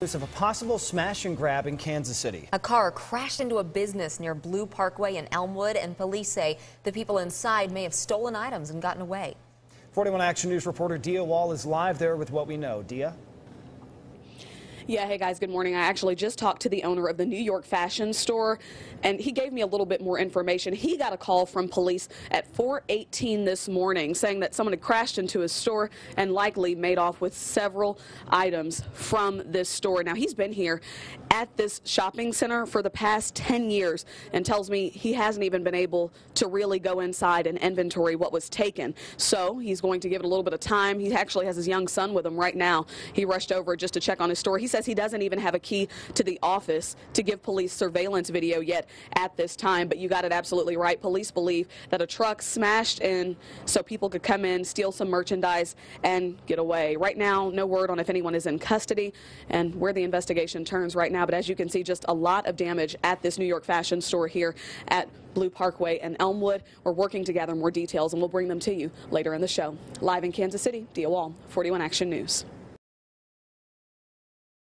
News of a possible smash and grab in Kansas City. A car crashed into a business near Blue Parkway in Elmwood, and police say the people inside may have stolen items and gotten away. 41 Action News reporter Dia Wall is live there with what we know. Dia? Yeah, hey guys, good morning. I actually just talked to the owner of the New York fashion store, and he gave me a little bit more information. He got a call from police at 4:18 this morning saying that someone had crashed into his store and likely made off with several items from this store. Now, he's been here at this shopping center for the past 10 years and tells me he hasn't even been able to really go inside and inventory what was taken. So, he's going to give it a little bit of time. He actually has his young son with him right now. He rushed over just to check on his store. He said says he doesn't even have a key to the office to give police surveillance video yet at this time. But you got it absolutely right. Police believe that a truck smashed in so people could come in, steal some merchandise, and get away. Right now, no word on if anyone is in custody and where the investigation turns right now. But as you can see, just a lot of damage at this New York fashion store here at Blue Parkway and Elmwood. We're working to gather more details and we'll bring them to you later in the show. Live in Kansas City, Dia Wall, 41 Action News.